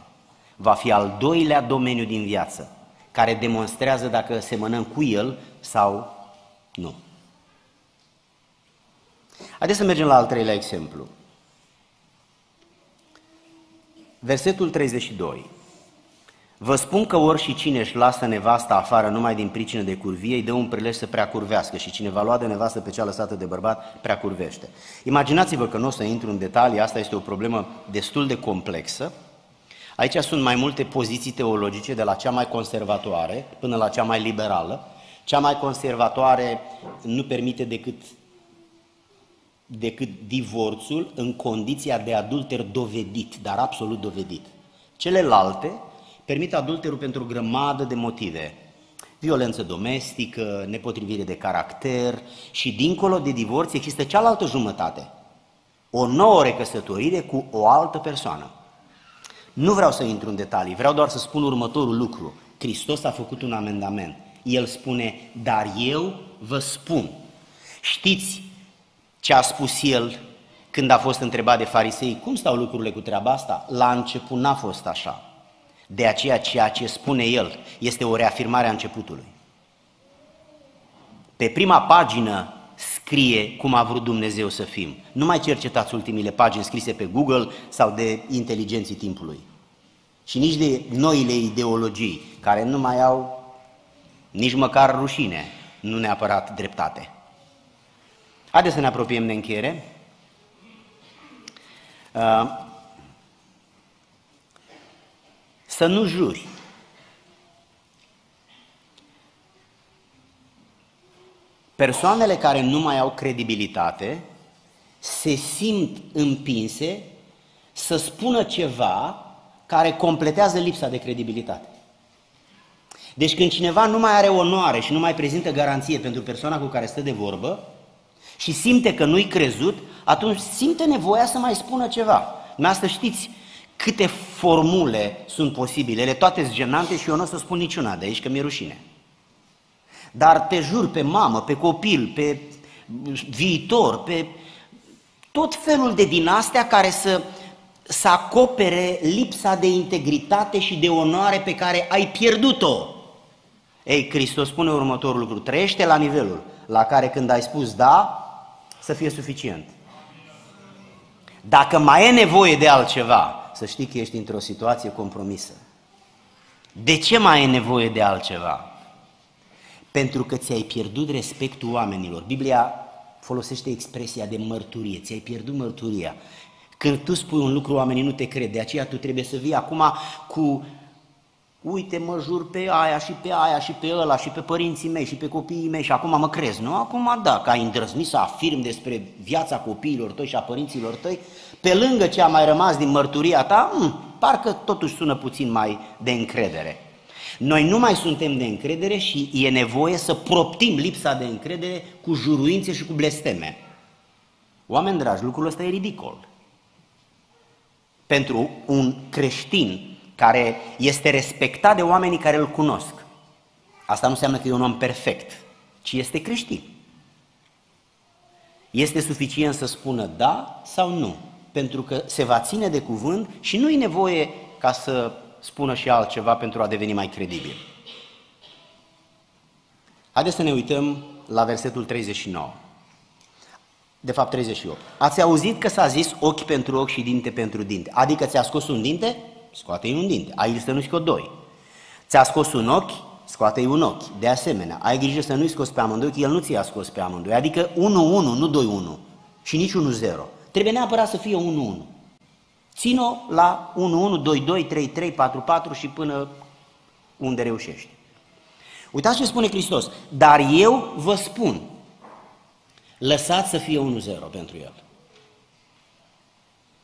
va fi al doilea domeniu din viață, care demonstrează dacă semănăm cu el sau nu. Haideți să mergem la al treilea exemplu. Versetul 32. Vă spun că ori și cine își lasă nevasta afară numai din pricină de curvie, îi dă un prilej să prea curvească și cine va lua de nevastă pe cea lăsată de bărbat, prea curvește. Imaginați-vă că nu o să intru în detalii, asta este o problemă destul de complexă. Aici sunt mai multe poziții teologice, de la cea mai conservatoare până la cea mai liberală. Cea mai conservatoare nu permite decât, decât divorțul în condiția de adulter dovedit, dar absolut dovedit. Celelalte permit adulterul pentru o grămadă de motive. Violență domestică, nepotrivire de caracter și dincolo de divorț există cealaltă jumătate. O nouă recăsătorire cu o altă persoană. Nu vreau să intru în detalii, vreau doar să spun următorul lucru. Hristos a făcut un amendament. El spune, dar eu vă spun. Știți ce a spus el când a fost întrebat de farisei, cum stau lucrurile cu treaba asta? La început n-a fost așa. De aceea ceea ce spune el este o reafirmare a începutului. Pe prima pagină scrie cum a vrut Dumnezeu să fim. Nu mai cercetați ultimile pagini scrise pe Google sau de inteligenții timpului. Și nici de noile ideologii, care nu mai au nici măcar rușine, nu neapărat dreptate. Haideți să ne apropiem de încheiere. Uh, să nu juri. Persoanele care nu mai au credibilitate se simt împinse să spună ceva care completează lipsa de credibilitate. Deci când cineva nu mai are onoare și nu mai prezintă garanție pentru persoana cu care stă de vorbă și simte că nu-i crezut, atunci simte nevoia să mai spună ceva. Asta știți câte formule sunt posibile, ele toate sunt genante și eu nu o să spun niciuna de aici, că mi-e rușine. Dar te jur pe mamă, pe copil, pe viitor, pe tot felul de din astea care să, să acopere lipsa de integritate și de onoare pe care ai pierdut-o. Ei, Hristos spune următorul lucru, trăiește la nivelul la care când ai spus da, să fie suficient. Dacă mai e nevoie de altceva, să știi că ești într-o situație compromisă. De ce mai e nevoie de altceva? Pentru că ți-ai pierdut respectul oamenilor. Biblia folosește expresia de mărturie, ți-ai pierdut mărturia. Când tu spui un lucru, oamenii nu te cred, de aceea tu trebuie să vii acum cu uite mă jur pe aia și pe aia și pe ăla și pe părinții mei și pe copiii mei și acum mă crezi, nu? Acum da, că ai îndrăznit să afirm despre viața copiilor tăi și a părinților tăi, pe lângă ce a mai rămas din mărturia ta, mh, hmm, parcă totuși sună puțin mai de încredere. Noi nu mai suntem de încredere și e nevoie să proptim lipsa de încredere cu juruințe și cu blesteme. Oameni dragi, lucrul ăsta e ridicol. Pentru un creștin care este respectat de oamenii care îl cunosc. Asta nu înseamnă că e un om perfect, ci este creștin. Este suficient să spună da sau nu, pentru că se va ține de cuvânt și nu e nevoie ca să spună și altceva pentru a deveni mai credibil. Haideți să ne uităm la versetul 39. De fapt 38. Ați auzit că s-a zis ochi pentru ochi și dinte pentru dinte. Adică ți-a scos un dinte? scoate-i un dinte. Ai grijă să nu scoți doi. Ți-a scos un ochi, scoate-i un ochi. De asemenea, ai grijă să nu-i scoți pe amândoi, că el nu ți-a scos pe amândoi. Adică 1-1, nu 2-1 și nici 1-0. Trebuie neapărat să fie 1-1. Țin-o la 1-1, 2-2, 3-3, 4-4 și până unde reușești. Uitați ce spune Hristos. Dar eu vă spun, lăsați să fie 1-0 pentru el.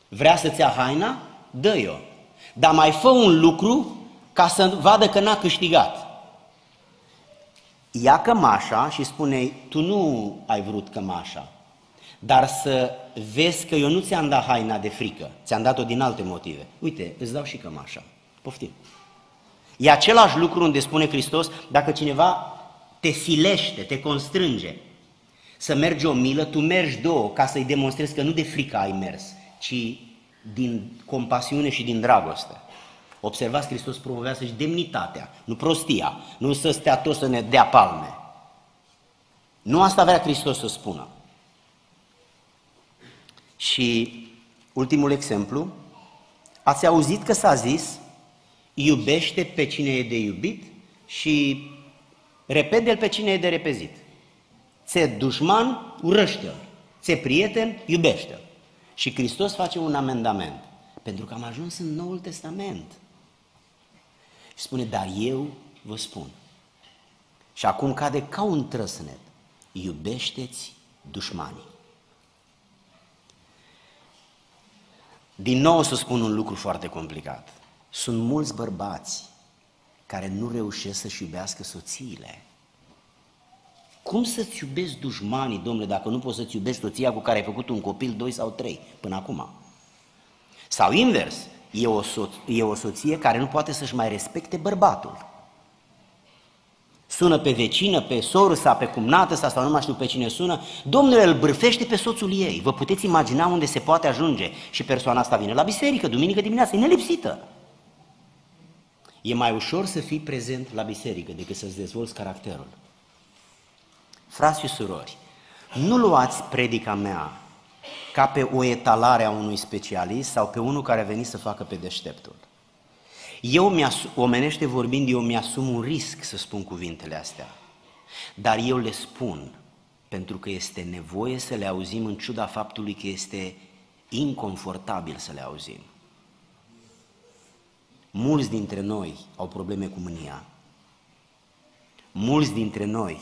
Vrea să-ți ia haina? Dă-i-o. Dar mai fă un lucru ca să vadă că n-a câștigat. Ia cămașa și spune, tu nu ai vrut cămașa, dar să vezi că eu nu ți-am dat haina de frică, ți-am dat-o din alte motive. Uite, îți dau și cămașa. Poftim. E același lucru unde spune Hristos, dacă cineva te silește, te constrânge să mergi o milă, tu mergi două ca să-i demonstrezi că nu de frică ai mers, ci din compasiune și din dragoste. Observați, Hristos promovează și demnitatea, nu prostia, nu să stea tot să ne dea palme. Nu asta vrea Hristos să spună. Și ultimul exemplu, ați auzit că s-a zis, iubește pe cine e de iubit și repede pe cine e de repezit. Ți dușman, urăște-l. Ți prieten, iubește-l. Și Hristos face un amendament, pentru că am ajuns în Noul Testament. Și spune, dar eu vă spun. Și acum cade ca un trăsnet. Iubește-ți dușmanii. Din nou o să spun un lucru foarte complicat. Sunt mulți bărbați care nu reușesc să-și iubească soțiile. Cum să-ți iubești dușmanii, domnule, dacă nu poți să-ți iubești soția cu care ai făcut un copil, doi sau trei, până acum? Sau invers, e o, soț- e o soție care nu poate să-și mai respecte bărbatul. Sună pe vecină, pe soră sa, pe cumnată sa, sau nu mai știu pe cine sună, domnule îl bârfește pe soțul ei. Vă puteți imagina unde se poate ajunge și persoana asta vine la biserică, duminică dimineața, e nelipsită. E mai ușor să fii prezent la biserică decât să-ți dezvolți caracterul. Frați și surori, nu luați predica mea ca pe o etalare a unui specialist sau pe unul care a venit să facă pe deșteptul. Eu, omenește vorbind, eu mi-asum un risc să spun cuvintele astea, dar eu le spun pentru că este nevoie să le auzim în ciuda faptului că este inconfortabil să le auzim. Mulți dintre noi au probleme cu mânia. Mulți dintre noi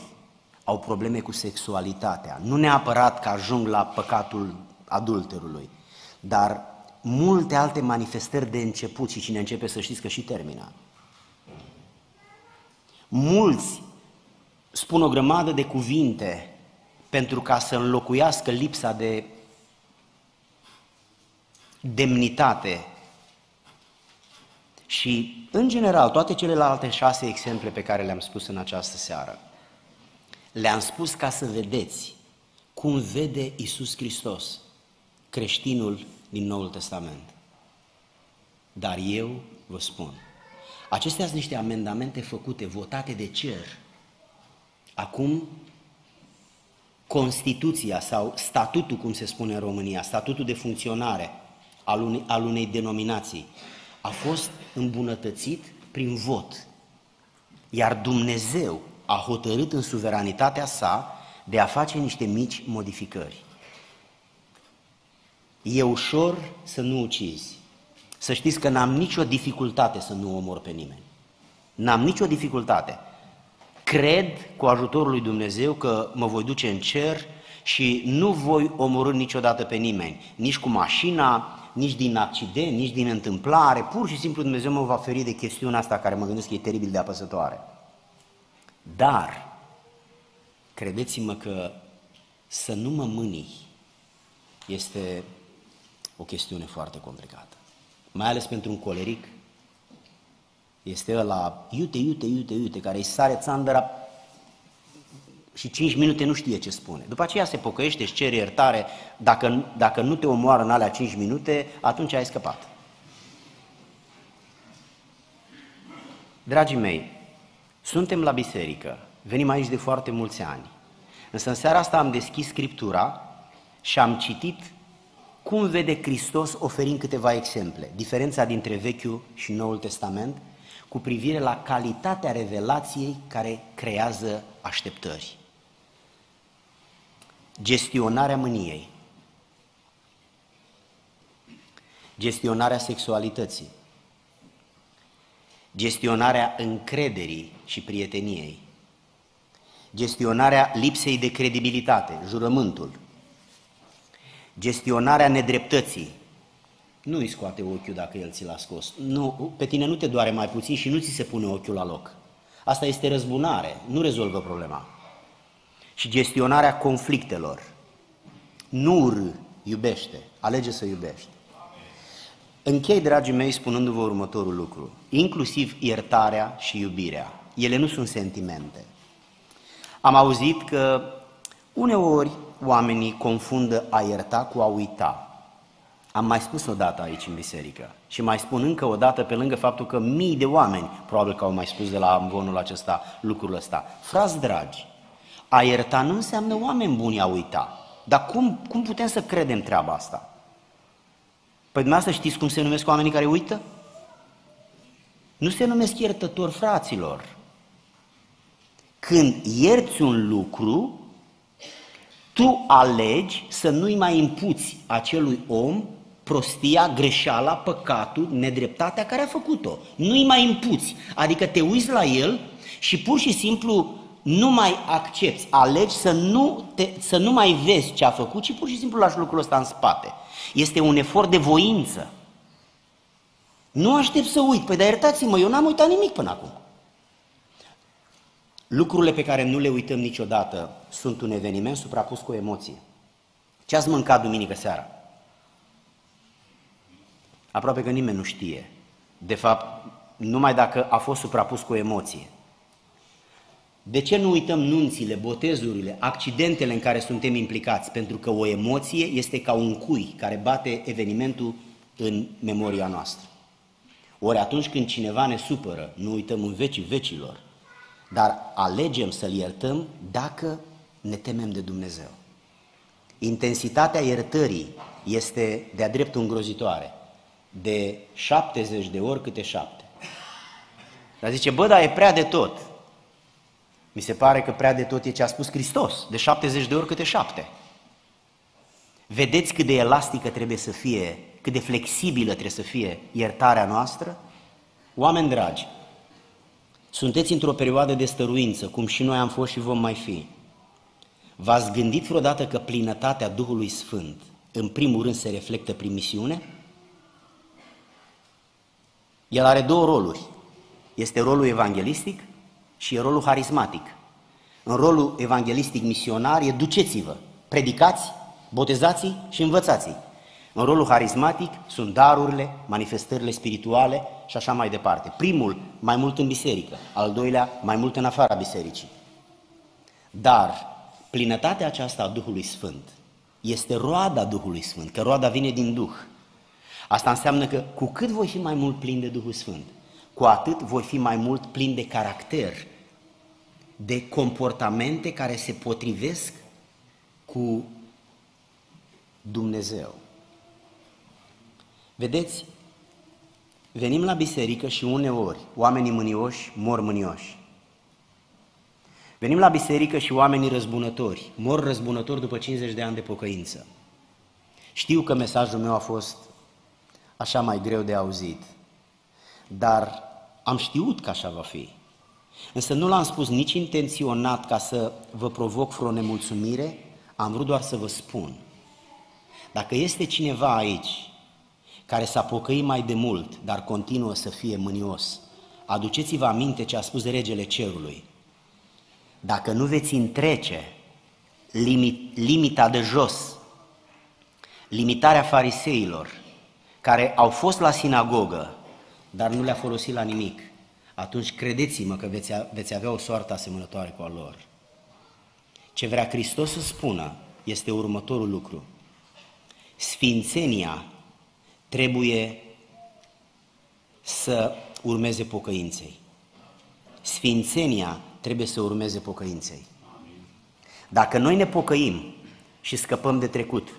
au probleme cu sexualitatea. Nu neapărat că ajung la păcatul adulterului, dar multe alte manifestări de început și cine începe să știți că și termină. Mulți spun o grămadă de cuvinte pentru ca să înlocuiască lipsa de demnitate și, în general, toate celelalte șase exemple pe care le-am spus în această seară, le-am spus ca să vedeți cum vede Isus Hristos creștinul din Noul Testament. Dar eu vă spun, acestea sunt niște amendamente făcute, votate de cer. Acum, Constituția sau statutul, cum se spune în România, statutul de funcționare al unei, al unei denominații, a fost îmbunătățit prin vot. Iar Dumnezeu a hotărât în suveranitatea sa de a face niște mici modificări. E ușor să nu ucizi. Să știți că n-am nicio dificultate să nu omor pe nimeni. N-am nicio dificultate. Cred cu ajutorul lui Dumnezeu că mă voi duce în cer și nu voi omorâ niciodată pe nimeni, nici cu mașina, nici din accident, nici din întâmplare, pur și simplu Dumnezeu mă va feri de chestiunea asta care mă gândesc că e teribil de apăsătoare. Dar, credeți-mă că să nu mă mânii este o chestiune foarte complicată. Mai ales pentru un coleric, este ăla iute, iute, iute, iute, care îi sare țandăra și 5 minute nu știe ce spune. După aceea se pocăiește, își cere iertare, dacă, dacă nu te omoară în alea 5 minute, atunci ai scăpat. Dragii mei, suntem la biserică, venim aici de foarte mulți ani, însă în seara asta am deschis Scriptura și am citit cum vede Hristos oferind câteva exemple, diferența dintre Vechiul și Noul Testament, cu privire la calitatea revelației care creează așteptări. Gestionarea mâniei, gestionarea sexualității, gestionarea încrederii și prieteniei, gestionarea lipsei de credibilitate, jurământul, gestionarea nedreptății. Nu îi scoate ochiul dacă el ți l-a scos. Nu, pe tine nu te doare mai puțin și nu ți se pune ochiul la loc. Asta este răzbunare, nu rezolvă problema. Și gestionarea conflictelor. Nu urâ, iubește, alege să iubești. Închei, dragii mei, spunându-vă următorul lucru. Inclusiv iertarea și iubirea. Ele nu sunt sentimente. Am auzit că uneori oamenii confundă a ierta cu a uita. Am mai spus o dată aici în biserică și mai spun încă o dată pe lângă faptul că mii de oameni probabil că au mai spus de la amvonul acesta lucrul ăsta. Frați dragi, a ierta nu înseamnă oameni buni a uita. Dar cum, cum putem să credem treaba asta? Păi dumneavoastră știți cum se numesc oamenii care uită? Nu se numesc iertători fraților. Când ierți un lucru, tu alegi să nu-i mai impuți acelui om prostia, greșeala, păcatul, nedreptatea care a făcut-o. Nu-i mai impuți, adică te uiți la el și pur și simplu nu mai accepti, alegi să nu, te, să nu mai vezi ce a făcut, ci pur și simplu lași lucrul ăsta în spate. Este un efort de voință. Nu aștept să uit, păi dar iertați-mă, eu n-am uitat nimic până acum. Lucrurile pe care nu le uităm niciodată sunt un eveniment suprapus cu o emoție. Ce ați mâncat duminică seara? Aproape că nimeni nu știe. De fapt, numai dacă a fost suprapus cu o emoție. De ce nu uităm nunțile, botezurile, accidentele în care suntem implicați? Pentru că o emoție este ca un cui care bate evenimentul în memoria noastră. Ori atunci când cineva ne supără, nu uităm în vecii vecilor, dar alegem să-L iertăm dacă ne temem de Dumnezeu. Intensitatea iertării este de-a dreptul îngrozitoare, de 70 de ori câte șapte. Dar zice, bă, dar e prea de tot. Mi se pare că prea de tot e ce a spus Hristos, de 70 de ori câte șapte. Vedeți cât de elastică trebuie să fie, cât de flexibilă trebuie să fie iertarea noastră? Oameni dragi, sunteți într-o perioadă de stăruință, cum și noi am fost și vom mai fi. V-ați gândit vreodată că plinătatea Duhului Sfânt, în primul rând, se reflectă prin misiune? El are două roluri. Este rolul evanghelistic și e rolul harismatic. În rolul evanghelistic misionar e duceți-vă, predicați, botezați și învățați. În rolul harismatic sunt darurile, manifestările spirituale și așa mai departe. Primul, mai mult în biserică, al doilea, mai mult în afara bisericii. Dar plinătatea aceasta a Duhului Sfânt este roada Duhului Sfânt, că roada vine din Duh. Asta înseamnă că cu cât voi fi mai mult plin de Duhul Sfânt, cu atât voi fi mai mult plin de caracter, de comportamente care se potrivesc cu Dumnezeu. Vedeți, venim la biserică și uneori oamenii mânioși mor mânioși. Venim la biserică și oamenii răzbunători mor răzbunători după 50 de ani de pocăință. Știu că mesajul meu a fost așa mai greu de auzit, dar am știut că așa va fi. Însă nu l-am spus nici intenționat ca să vă provoc vreo nemulțumire, am vrut doar să vă spun. Dacă este cineva aici care s-a pocăit mai de mult, dar continuă să fie mânios, aduceți-vă aminte ce a spus regele cerului. Dacă nu veți întrece limit, limita de jos, limitarea fariseilor, care au fost la sinagogă, dar nu le-a folosit la nimic, atunci credeți-mă că veți, veți avea o soartă asemănătoare cu a lor. Ce vrea Hristos să spună este următorul lucru. Sfințenia trebuie să urmeze pocăinței. Sfințenia trebuie să urmeze pocăinței. Dacă noi ne pocăim și scăpăm de trecut,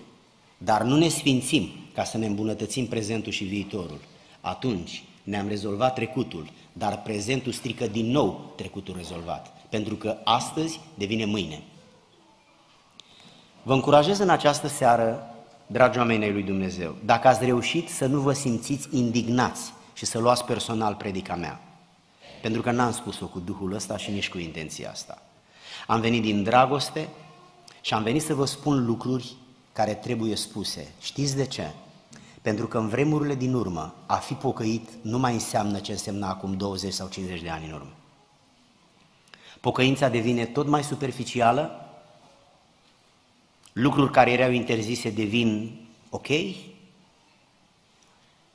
dar nu ne sfințim ca să ne îmbunătățim prezentul și viitorul, atunci ne-am rezolvat trecutul, dar prezentul strică din nou trecutul rezolvat, pentru că astăzi devine mâine. Vă încurajez în această seară dragi oameni ai lui Dumnezeu, dacă ați reușit să nu vă simțiți indignați și să luați personal predica mea, pentru că n-am spus-o cu Duhul ăsta și nici cu intenția asta. Am venit din dragoste și am venit să vă spun lucruri care trebuie spuse. Știți de ce? Pentru că în vremurile din urmă, a fi pocăit nu mai înseamnă ce însemna acum 20 sau 50 de ani în urmă. Pocăința devine tot mai superficială, lucruri care erau interzise devin ok.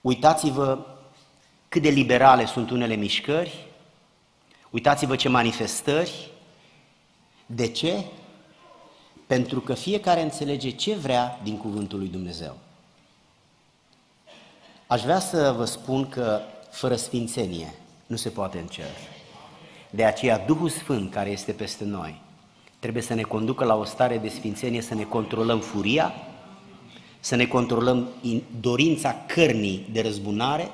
Uitați-vă cât de liberale sunt unele mișcări, uitați-vă ce manifestări. De ce? Pentru că fiecare înțelege ce vrea din cuvântul lui Dumnezeu. Aș vrea să vă spun că fără sfințenie nu se poate în cer. De aceea Duhul Sfânt care este peste noi trebuie să ne conducă la o stare de sfințenie, să ne controlăm furia, să ne controlăm dorința cărnii de răzbunare,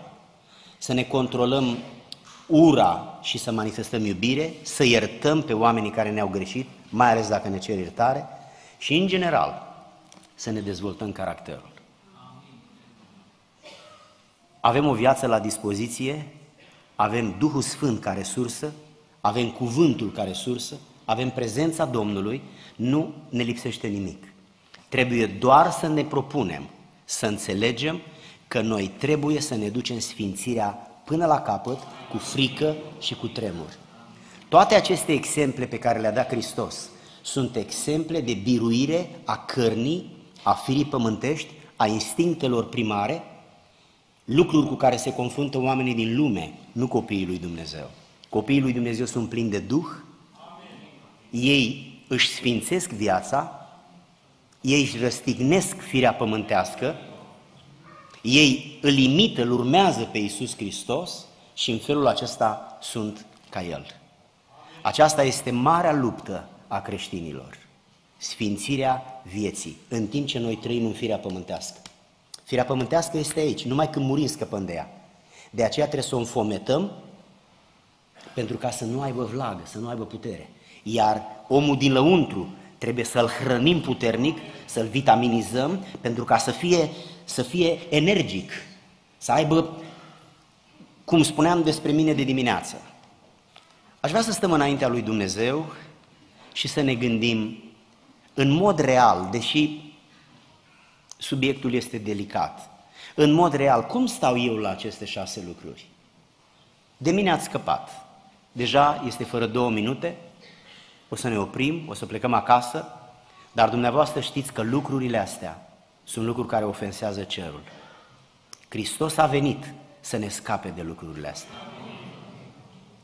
să ne controlăm ura și să manifestăm iubire, să iertăm pe oamenii care ne-au greșit, mai ales dacă ne cer iertare, și în general să ne dezvoltăm caracterul. Avem o viață la dispoziție, avem Duhul Sfânt ca resursă, avem Cuvântul ca resursă, avem prezența Domnului, nu ne lipsește nimic. Trebuie doar să ne propunem, să înțelegem că noi trebuie să ne ducem sfințirea până la capăt, cu frică și cu tremur. Toate aceste exemple pe care le-a dat Hristos sunt exemple de biruire a cărnii, a firii pământești, a instinctelor primare, lucruri cu care se confruntă oamenii din lume, nu copiii lui Dumnezeu. Copiii lui Dumnezeu sunt plini de Duh, ei își sfințesc viața, ei își răstignesc firea pământească, ei îl imită, îl urmează pe Iisus Hristos și în felul acesta sunt ca El. Aceasta este marea luptă a creștinilor, sfințirea vieții, în timp ce noi trăim în firea pământească. Firea pământească este aici, numai când murim scăpăm de ea. De aceea trebuie să o înfometăm pentru ca să nu aibă vlagă, să nu aibă putere. Iar omul din lăuntru trebuie să-l hrănim puternic, să-l vitaminizăm, pentru ca să fie, să fie energic, să aibă, cum spuneam despre mine de dimineață. Aș vrea să stăm înaintea lui Dumnezeu și să ne gândim în mod real, deși subiectul este delicat, în mod real, cum stau eu la aceste șase lucruri? De mine ați scăpat. Deja este fără două minute, o să ne oprim, o să plecăm acasă, dar dumneavoastră știți că lucrurile astea sunt lucruri care ofensează cerul. Hristos a venit să ne scape de lucrurile astea.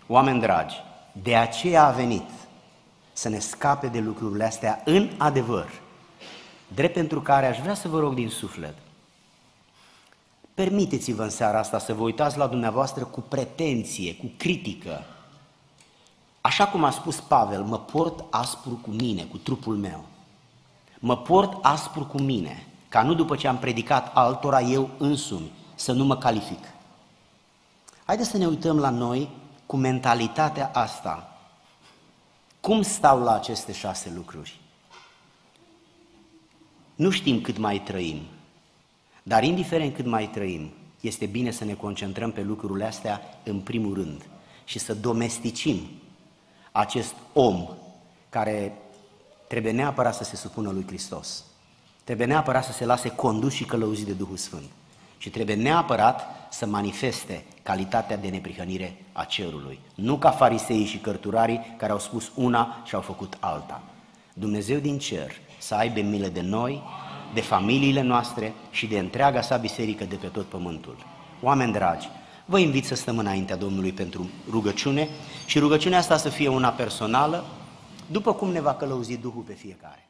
Oameni dragi, de aceea a venit să ne scape de lucrurile astea în adevăr, drept pentru care aș vrea să vă rog din suflet, permiteți-vă în seara asta să vă uitați la dumneavoastră cu pretenție, cu critică. Așa cum a spus Pavel, mă port aspru cu mine, cu trupul meu. Mă port aspru cu mine, ca nu după ce am predicat altora eu însumi, să nu mă calific. Haideți să ne uităm la noi cu mentalitatea asta. Cum stau la aceste șase lucruri? Nu știm cât mai trăim, dar indiferent cât mai trăim, este bine să ne concentrăm pe lucrurile astea în primul rând și să domesticim acest om care trebuie neapărat să se supună lui Hristos. Trebuie neapărat să se lase condus și călăuzit de Duhul Sfânt. Și trebuie neapărat să manifeste calitatea de neprihănire a cerului. Nu ca fariseii și cărturarii care au spus una și au făcut alta. Dumnezeu din cer să aibă milă de noi, de familiile noastre și de întreaga sa biserică de pe tot pământul. Oameni dragi, vă invit să stăm înaintea Domnului pentru rugăciune și rugăciunea asta să fie una personală, după cum ne va călăuzi Duhul pe fiecare.